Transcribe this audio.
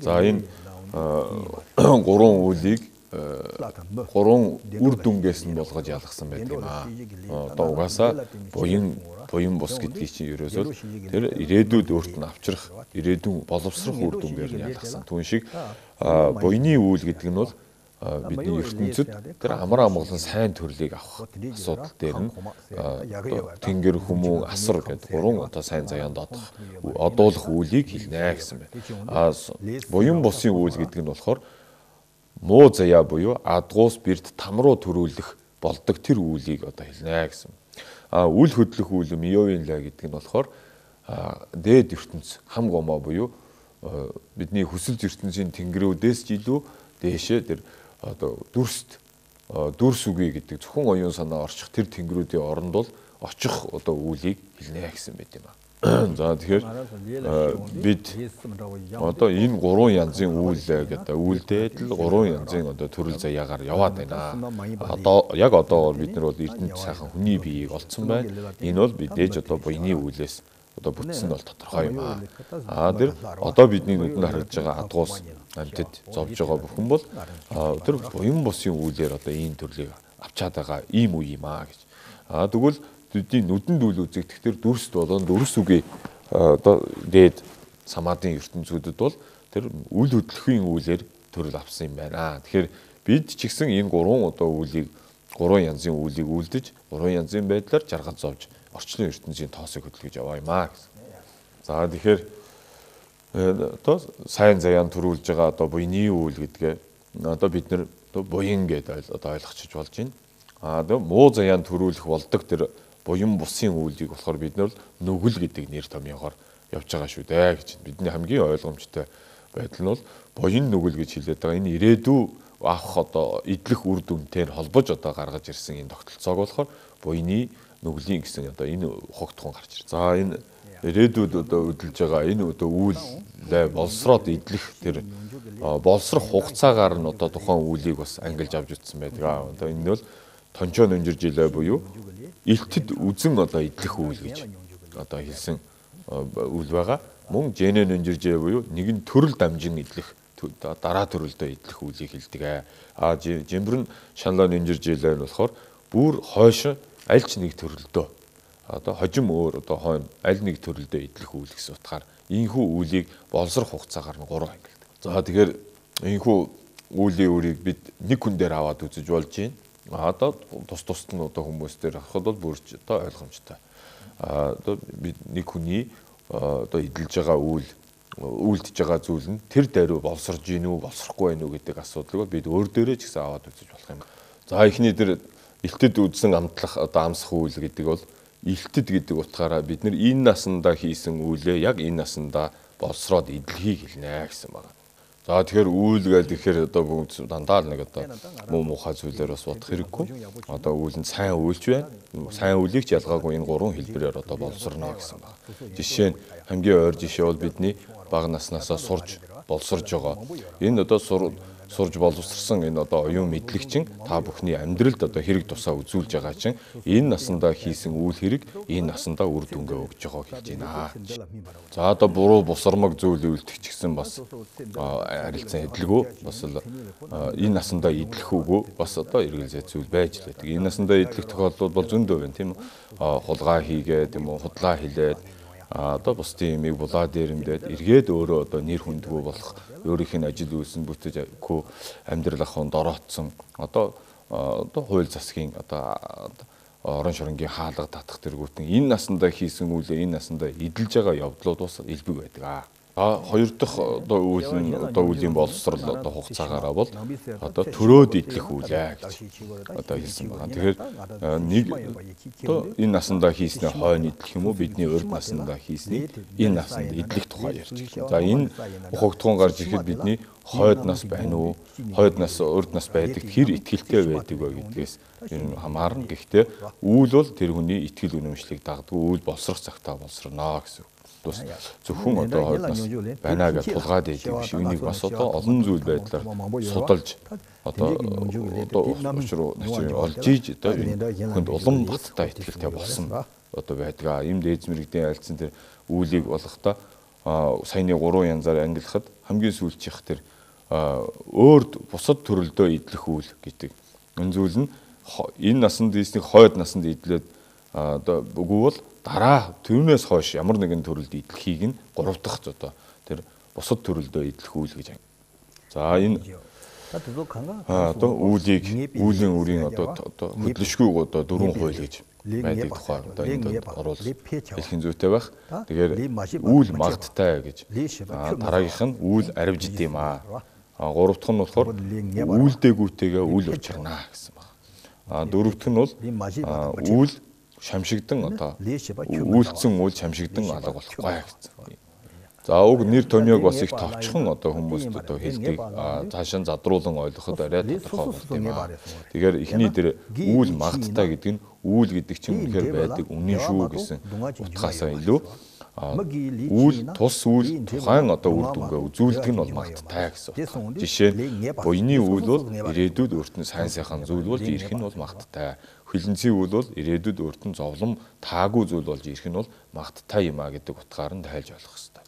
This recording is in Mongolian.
За энэ гурван үлийг гурван үр дүнгээс нь болгож ялгсан байдаг юм аа. Одоо угаасаа буян буян бус гэдгийг чинь ерөөсөө тэр ирээдүйд өөрт нь авчрах ирээдүйн боловсрох үр дүнгээр нь ялгсан. Түүн шиг буйны үйл гэдэг нь бол бидний ертөнцид тэр амар амгалан сайн төрлийг авах асуудал дээр нь тэнгэр хүмүүн асар гэдэг гурван одоо сайн заяанд одох. Одуулах үйлийг хэлнэ гэсэн байна. А буян бусын үйл гэдэг нь болохоор муу заяа буюу адгуус бэрд там руу төрүүлэх болдог тэр үйлийг одоо хэлнэ гэсэн. А үл хөдлөх үйл миовын ла гэдэг нь болохоор дээд ертөнц хам гомоо буюу бидний хүсэл ертөнцийн тэнгэрүүдээс ч илүү дээшээ тэр одоо дүрст дүрс үгүй гэдэг зөвхөн оюун санаа орчих тэр тэнгэрүүдийн оронд бол очих одоо үйлийг хэлнэ гэсэн байт юм аа. За тэгэхээр бид одоо энэ гурван янзын үйл гэдэг үйлдэл гурван янзын одоо төрөл заяагаар яваад байна. Одоо яг одоо бид нар бол эрдэнэт сайхан хүний биеийг олцсон байна. Энэ бол бидээж одоо буйны үйлээс одоо бүтсэн бол тодорхой юм аа. Аа тэр одоо бидний нүдэнд харагдж байгаа адгуус амьтад зовж байгаа бүхэн бол тэр буян бусын үйлээр одоо ийм төрлийг авчаад байгаа ийм үе юм аа гэж. Аа тэгвэл бидний нүдэнд үл үзэгдэх тэр дүрст болон дүрс үгүй одоо дээд самаадын ертөнцүүдэд бол тэр үл хөдлөхийн үйлээр төрөл авсан юм байна. Тэгэхээр бид ч гэсэн энэ гурван одоо үйлийг гурван янзын үйлийг үлдэж гурван янзын байдлаар жаргал зовж орчлон ертөнцийн тоосыг хөдөлгөж яваа юм аа гэсэн. За тэгэхээр одоо сайн заяан төрүүлж байгаа одоо буйны үйл гэдгээ одоо бид нэр одоо буян гэдээ одоо ойлгочих болж байна. А одоо муу заяан төрүүлэх болдог тэр буян бусын үйлийг болохоор бид нар нүгэл гэдэг нэр томьёогоор явж байгаа шүү дээ гэж бидний хамгийн ойлгомжтой байдал нь бол буян нүгэл гэж хэлээд байгаа. Энэ ирээдүй авах одоо идэх үр дүнтэй холбож одоо гаргаж ирсэн энэ тогтолцоог болохоор буйны нүглийн гэсэн одоо энэ хугтхан гарч ирж. За энэ ирээдүйд одоо хөдөлж байгаа энэ одоо үйлээ болсроод идэх тэр болсрох хугацаагаар нь одоо тухайн үйлийг бас ангилж авч утсан байдаг. Одоо энэ нь бол тончоо нөнжирж илээ буюу элтэд үзэн одоо идэх үйл гэж одоо хэлсэн үйл байгаа. Мөн женэ нөнжиржээ буюу нэгэн төрөл дамжин идэх дараа төрөлдөө идэх үйлийг хэлдэг. А жимбэр нь шанлаа нөнжиржээ нь болохоор бүр хойш аль ч нэг төрөлдөө одоо хожим өөр одоо хойно аль нэг төрөлдөө идэх үйл гэсэн утгаар ийхүү үйлийг боловсрох хугацаагаар нь 3 ангилдаг. За тэгэхээр ийхүү үлийн үрийг бид нэг хүн дээр аваад үзэж болж байна одоо тус тусд нь одоо хүмүүс дээр авахд бол бүрч одоо ойлгомжтой. А одоо бид нэг хүний одоо эдэлж байгаа үйл үйлдэж байгаа зүйл нь тэр даруй боловсрж гин үү боловсрохгүй байх уу гэдэг асуудлыг бид өөр дээрээ ч гэсэн аваад үзэж болох юм. За эхний тэр элтэд үдсэн амтлах одоо амсах үйл гэдэг бол элтэд гэдэг утгаараа бид нар энэ насандаа хийсэн үйлээ яг энэ насандаа боловсроод эдлэхийг хэлнэ гэсэн байна. За тэгэхээр үйл гээл тэгэхээр одоо бүгд дандаа л нэг одоо муу муухай зүйлээр бас бодох хэрэггүй. Одоо үйл нь сайн үйлч байна. Сайн үйлийг ч ялгаагүй энэ гурван хэлбэрээр одоо боловсрно гэсэн байна. Жишээ нь хамгийн ойр жишээ бол бидний бага наснаасаа сурж боловсрж байгаа. Энэ одоо сурж боловсрсан энэ одоо оюун мэдлэгчин та бүхний амьдралд одоо хэрэг тусаа үзүүлж байгаа чинь энэ насандаа хийсэн үйл хэрэг энэ насандаа үр дүнгээ өгж байгааг хэлж байна. За одоо буруу бусармаг зүйл үйлдэх гэсэн бас харилцан эдлэгөө бас л энэ насандаа идэх үгүй бас одоо эргэлзээ зүйл байж л байдаг. Энэ насандаа идэх тохиолдол бол зөндөө байна тийм үү? Хулгай хийгээд юм уу худлаа хилээд одоо бусдын имийг булаа дээрэмдээд эргээд өөрөө одоо нэр хүндгүү болох өөрийнх нь ажил үйлсэн бүтээжгүй амьдрал ахуйн дороотсон одоо одоо хууль засгийн одоо орон шоронгийн хаалга татах тэргүүтэн энэ насандаа хийсэн үйлээ энэ насандаа эдэлж байгаа явдлууд бас элбэг байдаг аа. А хоёр дахь одоо үйл нь одоо үлийн боловсрал одоо хугацаагаараа бол одоо төрөөд идэх үйлээ гэж одоо хэлсэн байна. Тэгэхээр нэг одоо энэ насандаа хийснээр хойно идэх юм уу бидний урд насандаа хийсний энэ насанд идэх тухай ярьж байна. За энэ ухагтгуун гарч ирэхэд бидний хойд нас байна уу? Хойд нас урд нас байдаг хэр ихтгэлтэй байдаг вэ гэдгээс ер нь хамаарна. Гэхдээ үйл бол тэр хүний ихтгэл үнэмшлийг дагдаг үйл боловсрох цагтаа боловсрно гэсэн үг бас зөвхөн одоо хойд нас байна гэж тулгаад байдаг биш. Үнийг бас одоо олон зүйл байдлаар судалж одоо одоо учир начрын олж ийж одоо хүнд улам баттай ихтэй болсон одоо байдаг. Им дээд мэрэгдийн альцсан тэр үүлийг болохдоо саяны 3 янзаар ангилахад хамгийн сүүлчийнх тэр өөр бусад төрөлдөө идэх үйл гэдэг. Энэ зүйл нь энэ насанд дийсний хойд насанд идлээд одоо үгүй бол дараа тэрнээс хойш ямар нэгэн төрөлд идэлхийг нь гурав дахь одоо тэр бусад төрөлдөө идэх үйл гэж. За энэ одоо үүлийг үүлийн үрийн одоо одоо хөдлөшгүй одоо дөрвөн хууль гэж байдаг тухай одоо энд оруул хэлхийн зүйтэй байх. Тэгэхээр үүл магттай гэж. Дараагийнх нь үүл аривжд юм аа. Гурав дахь нь болохоор үйлдээгүүтэйгээ үл учирнаа гэсэн байна. А дөрөв дэх нь бол үйл шамшигдан одоо үйлцэн үйл шамшигдан алга болохгүй гэсэн. За уг нэр томьёог бас их товчхон одоо хүмүүст одоо хэлдэг. цаашаа задруулан ойлгоход арай тодорхой болт юм аа. Тэгэхээр эхний дээр үйл магттай гэдэг нь үйл гэдэг чинь үнэхээр байдаг. Үнэн шүү гэсэн утгаасаа илүү. Үйл тус үйл тухайн одоо үр дүнгээ үзүүлдэг нь бол магттай гэсэн утга. Жишээ нь буйны үйл бол ирээдүйд өөрт нь сайн сайхан зүйл болж ирэх нь бол магттай. Хилэнцгийн үйл бол ирээдүйд өөрт нь зовлон таагүй зүйл болж ирэх нь бол магттай юм а гэдэг утгаар нь тайлж ойлгох хэрэгтэй.